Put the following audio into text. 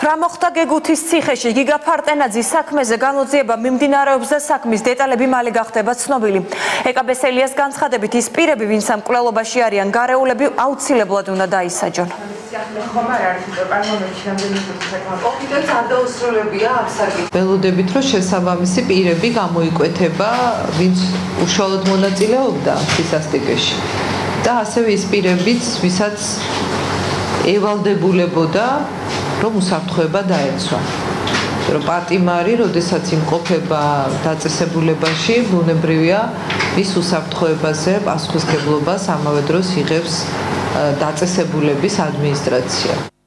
რა მოხდა გეგუთის ციხეში გიგაფარტენაძის საქმეზე განოძიება მიმდინარეობს და საქმის დეტალები მალე გახდება ცნობილი. ეკაბესელიას განცხადებით ის პირები, ვინც ამ კვლელობაში არიან გარეულები, აუცილებლად უნდა დაისაჯონ. ველოდებით, რომ შესაბამისი პირები გამოიკვეთება, ვინც უშუალოდ მონაწილეობდა სისასტიკეში. და ასევე ის პირებიც, ვისაც ევალდებულებოდა რომ უსაფრთხოება დაეცვა. რომ პატიმარი, როდესაც იმყოფება დაწესებულებაში, ბუნებრივია ის უსაფრთხოებაზე პასუხისგებლობას ამავე დროს იღებს დაწესებულების ადმინისტრაცია.